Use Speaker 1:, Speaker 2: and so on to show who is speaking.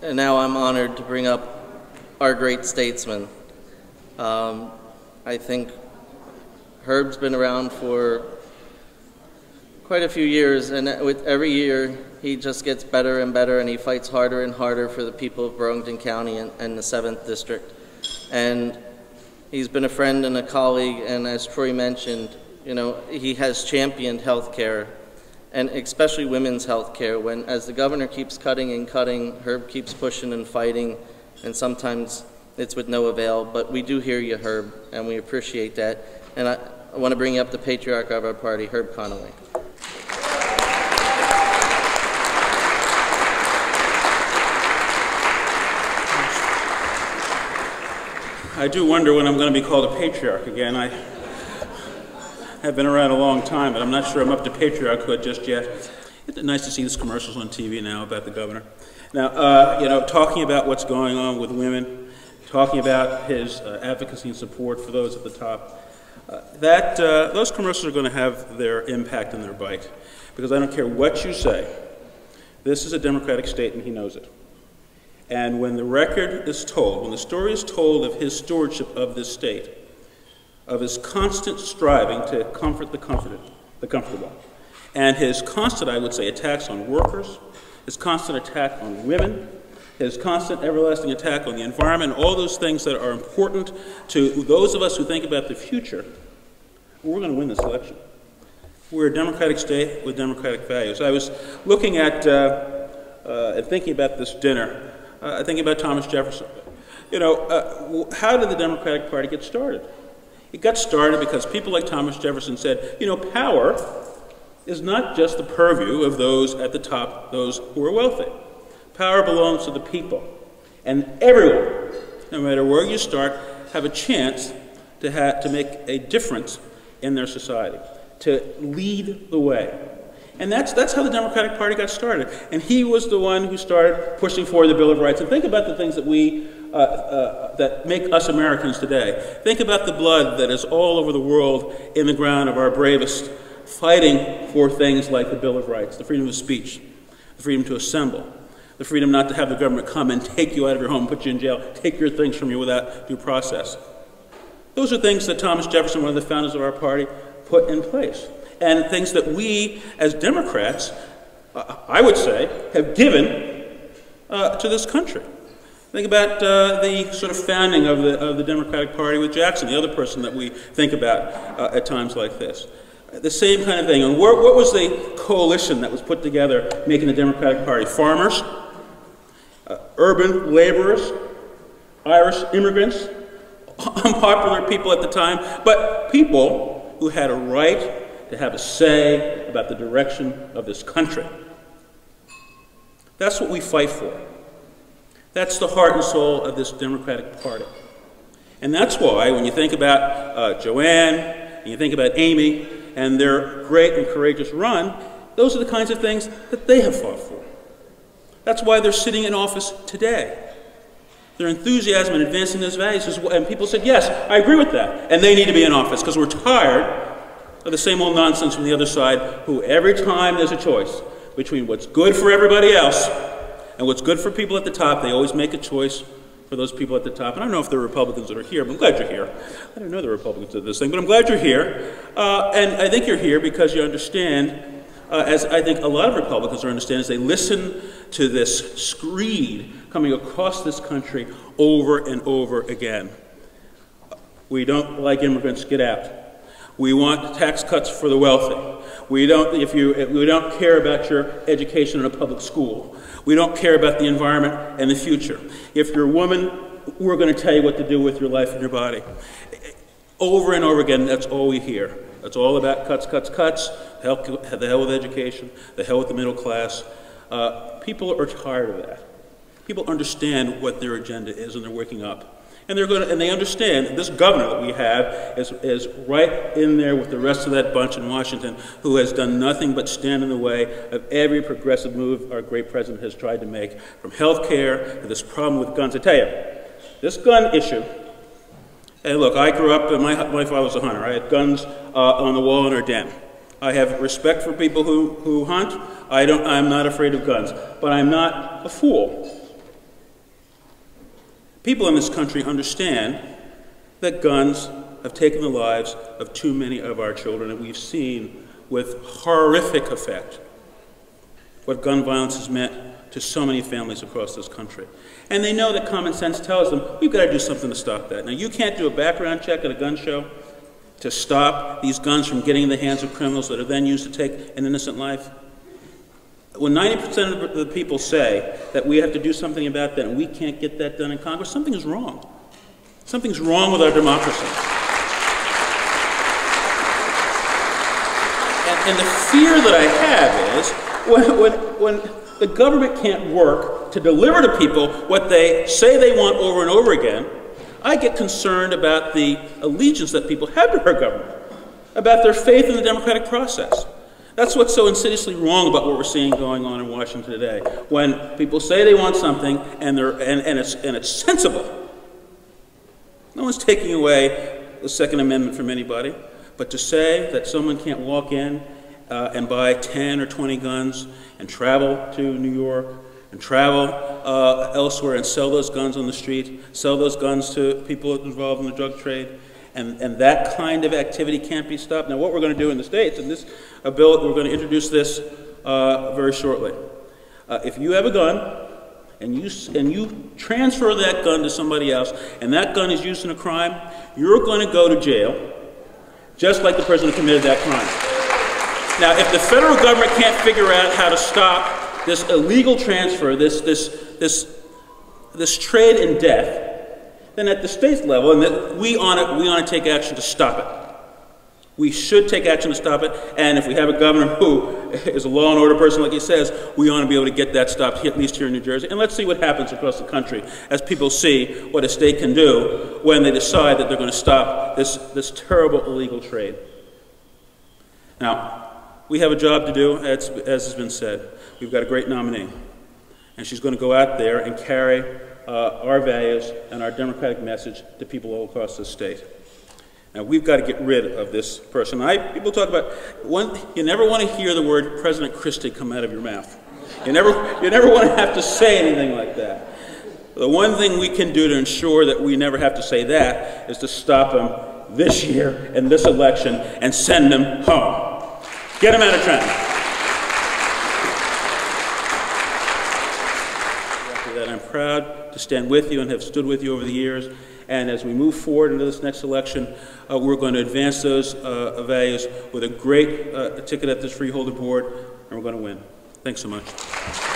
Speaker 1: And now I'm honored to bring up our great statesman. Um, I think Herb's been around for quite a few years, and with every year he just gets better and better, and he fights harder and harder for the people of Burlington County and, and the 7th District. And he's been a friend and a colleague, and as Troy mentioned, you know, he has championed health care and especially women's health care when as the governor keeps cutting and cutting herb keeps pushing and fighting and sometimes it's with no avail but we do hear you herb and we appreciate that and i, I want to bring up the patriarch of our party herb conaway
Speaker 2: I do wonder when I'm going to be called a patriarch again. I have been around a long time, but I'm not sure I'm up to patriarchhood just yet. It's nice to see these commercials on TV now about the governor. Now, uh, you know, talking about what's going on with women, talking about his uh, advocacy and support for those at the top, uh, that uh, those commercials are going to have their impact and their bite, because I don't care what you say. This is a Democratic state, and he knows it. And when the record is told, when the story is told of his stewardship of this state, of his constant striving to comfort the comforted, the comfortable, and his constant, I would say, attacks on workers, his constant attack on women, his constant everlasting attack on the environment, all those things that are important to those of us who think about the future, we're going to win this election. We're a democratic state with democratic values. I was looking at uh, uh, and thinking about this dinner uh, thinking about Thomas Jefferson. You know, uh, how did the Democratic Party get started? It got started because people like Thomas Jefferson said, you know, power is not just the purview of those at the top, those who are wealthy. Power belongs to the people. And everyone, no matter where you start, have a chance to, to make a difference in their society, to lead the way. And that's, that's how the Democratic Party got started. And he was the one who started pushing for the Bill of Rights. And think about the things that we, uh, uh, that make us Americans today. Think about the blood that is all over the world in the ground of our bravest fighting for things like the Bill of Rights, the freedom of speech, the freedom to assemble, the freedom not to have the government come and take you out of your home, put you in jail, take your things from you without due process. Those are things that Thomas Jefferson, one of the founders of our party, put in place and things that we as Democrats, uh, I would say, have given uh, to this country. Think about uh, the sort of founding of the, of the Democratic Party with Jackson, the other person that we think about uh, at times like this. The same kind of thing. And what, what was the coalition that was put together making the Democratic Party? Farmers, uh, urban laborers, Irish immigrants, unpopular people at the time, but people who had a right to have a say about the direction of this country. That's what we fight for. That's the heart and soul of this Democratic Party. And that's why, when you think about uh, Joanne, and you think about Amy, and their great and courageous run, those are the kinds of things that they have fought for. That's why they're sitting in office today. Their enthusiasm in advancing those values is, and people said, yes, I agree with that. And they need to be in office because we're tired of the same old nonsense from the other side, who every time there's a choice between what's good for everybody else and what's good for people at the top, they always make a choice for those people at the top. And I don't know if there are Republicans that are here, but I'm glad you're here. I don't know the Republicans did this thing, but I'm glad you're here. Uh, and I think you're here because you understand, uh, as I think a lot of Republicans are understand, as they listen to this screed coming across this country over and over again. We don't like immigrants, get out. We want tax cuts for the wealthy. We don't, if you, we don't care about your education in a public school. We don't care about the environment and the future. If you're a woman, we're going to tell you what to do with your life and your body. Over and over again, that's all we hear. It's all about cuts, cuts, cuts, the hell, with education, the hell with the middle class. Uh, people are tired of that. People understand what their agenda is and they're waking up. And they're going to, and they understand this governor that we have is, is right in there with the rest of that bunch in Washington who has done nothing but stand in the way of every progressive move our great president has tried to make, from health care to this problem with guns. I tell you, this gun issue, and look, I grew up, my, my father was a hunter. I had guns uh, on the wall in our den. I have respect for people who, who hunt. I don't, I'm not afraid of guns. But I'm not a fool. People in this country understand that guns have taken the lives of too many of our children, and we've seen with horrific effect what gun violence has meant to so many families across this country. And they know that common sense tells them we've got to do something to stop that. Now, you can't do a background check at a gun show to stop these guns from getting in the hands of criminals that are then used to take an innocent life. When 90% of the people say that we have to do something about that and we can't get that done in Congress, something is wrong. Something's wrong with our democracy. And, and the fear that I have is when, when, when the government can't work to deliver to people what they say they want over and over again, I get concerned about the allegiance that people have to our government, about their faith in the democratic process. That's what's so insidiously wrong about what we're seeing going on in Washington today. When people say they want something and, they're, and, and, it's, and it's sensible, no one's taking away the Second Amendment from anybody, but to say that someone can't walk in uh, and buy 10 or 20 guns and travel to New York and travel uh, elsewhere and sell those guns on the street, sell those guns to people involved in the drug trade, and, and that kind of activity can't be stopped. Now, what we're going to do in the States, and this a bill, we're going to introduce this uh, very shortly. Uh, if you have a gun, and you, and you transfer that gun to somebody else, and that gun is used in a crime, you're going to go to jail, just like the person who committed that crime. Now, if the federal government can't figure out how to stop this illegal transfer, this, this, this, this trade in death, then at the state level, and that we on it, we ought to take action to stop it. We should take action to stop it, and if we have a governor who is a law and order person, like he says, we ought to be able to get that stopped, at least here in New Jersey. And let's see what happens across the country as people see what a state can do when they decide that they're going to stop this, this terrible illegal trade. Now, we have a job to do, as, as has been said. We've got a great nominee. And she's going to go out there and carry uh, our values and our democratic message to people all across the state. Now, we've got to get rid of this person. I, people talk about, one, you never want to hear the word President Christie come out of your mouth. You never, you never want to have to say anything like that. The one thing we can do to ensure that we never have to say that is to stop him this year in this election and send him home. Get him out of Trenton. After that, I'm proud to stand with you and have stood with you over the years. And as we move forward into this next election, uh, we're going to advance those uh, values with a great uh, ticket at this freeholder board, and we're going to win. Thanks so much.